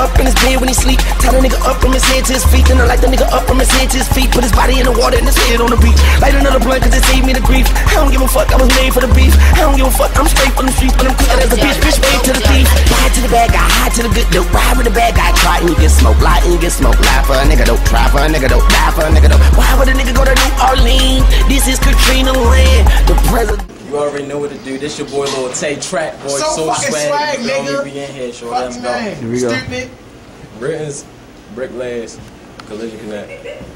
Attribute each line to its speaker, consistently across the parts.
Speaker 1: up in his bed when he sleep. Tie the nigga up from his head to his feet. Then I light the nigga up from his head to his feet. Put his body in the water and his head on the beach. Light another blunt cause it saved me the grief. I don't give a fuck, I was made for the beef. I don't give a fuck, I'm straight from the streets, but I'm quicker as a bitch. Bitch, wave to the thief. Ride to the bad guy, hide to the good dope. Ride with the bad guy, try and you get smoked. Lie and you get smoked. Lie for a nigga dope. Try for a nigga dope. Die for a nigga dope. Why would a nigga go to New Orleans? This is Katrina Land. The president.
Speaker 2: You already know what to do. This your boy Lil Tae Track Boy
Speaker 3: So
Speaker 2: So,
Speaker 3: fucking
Speaker 2: swag.
Speaker 3: swag, nigga.
Speaker 2: me? We in here, sure.
Speaker 3: Fuck
Speaker 2: Let's go.
Speaker 4: Here we go.
Speaker 3: Stupid.
Speaker 2: Britain's Bricklays Collision Connect.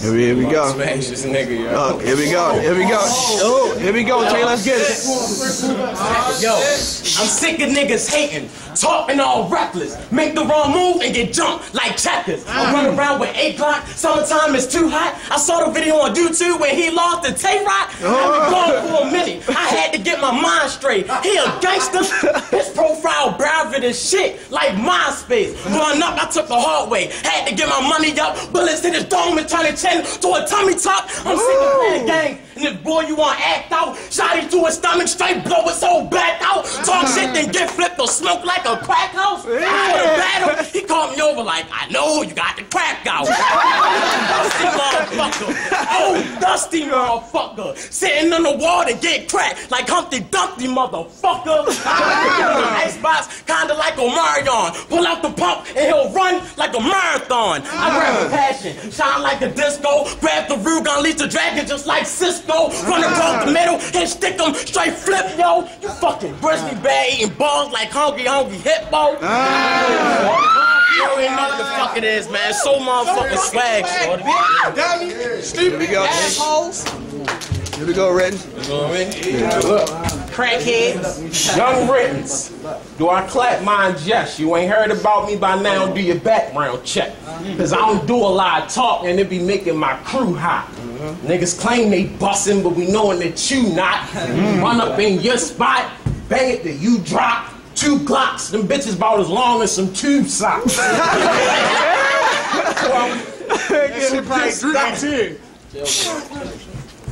Speaker 4: Here we, here we go.
Speaker 2: Smash this nigga, yo.
Speaker 4: Oh, here we go. Here we go. Oh, here we go, Tae. Let's get it.
Speaker 5: Yo, I'm sick of niggas hating, talking all reckless, make the wrong move and get jumped like checkers. I ah. run around with eight clock, summertime is too hot. I saw the video on YouTube where he lost the Tay Rock. Oh. I been gone for a minute. I had to get my mind straight. He a gangster. His profile private as shit, like MySpace. Growing up, I took the hard way. Had to get my money up, bullets in his dome and turn his chin to a tummy top. I'm sick of playing games. And this boy you want act out, shot him through his stomach, straight blow his whole back out. Talk shit, then get flipped or smoke like a crack house. For the battle, he called me over like, I know you got the crack out. dusty motherfucker. Oh, dusty motherfucker. Sitting on the wall to get cracked like Humpty Dumpty motherfucker. Xbox, kinda like Omarion. Pull out the pump and he'll run like a marathon. I ah. grab a passion, shine like a disco. Grab the Ruger, unleash the dragon just like Cisco. Run across the ah. middle and stick 'em straight flip, yo. You fucking grizzly ah. bear eating balls like hungry, hungry hippo. You already know what the fuck it is, man. So motherfucking swag, shorty.
Speaker 3: Dummy. Stupid. Assholes.
Speaker 4: Here we go, Redden.
Speaker 2: You know what I mean? Look,
Speaker 5: Crackheads, young Writtenz. Do I clap mine? Yes. You ain't heard about me by now, do your background check. Cause I don't do a lot of talking, and it be making my crew hot. Niggas claim they bustin', but we knowin' that you not. Run up in your spot, bang it till you drop. Two Glocks, them bitches about as long as some tube socks.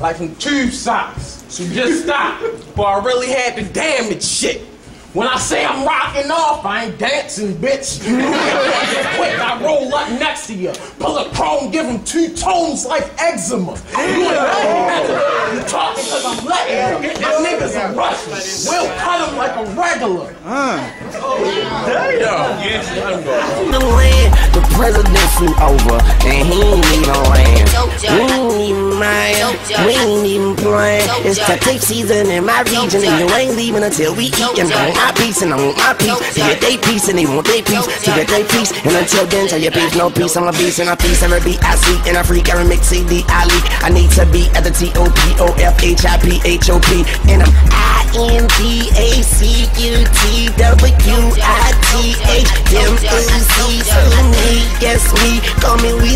Speaker 5: like from tube socks. So just stop. But I really had to damage shit. When I say I'm rocking off, I ain't dancing, bitch. Quick, I roll up next to you. Pull a chrome, give him two tones like eczema. You ain't You talking cause I'm letting you. My niggas are rushing. We'll cut him like a regular.
Speaker 1: the land. The president flew over and he ain't even land. We ain't even mind. We ain't even playing. It's the tape season in my region and you ain't leaving until we eat. And I want my piece and I want my piece. To get they piece and they want they piece. To get they piece. And until then, tell your peace, no peace. I'm a beast and a piece. Every beat I see and I freak. Every mix CD I leak. I need to be at the T O P O F H I P H O P. And I'm I N T A C U T W I T H M O C. So me, yes me, call me we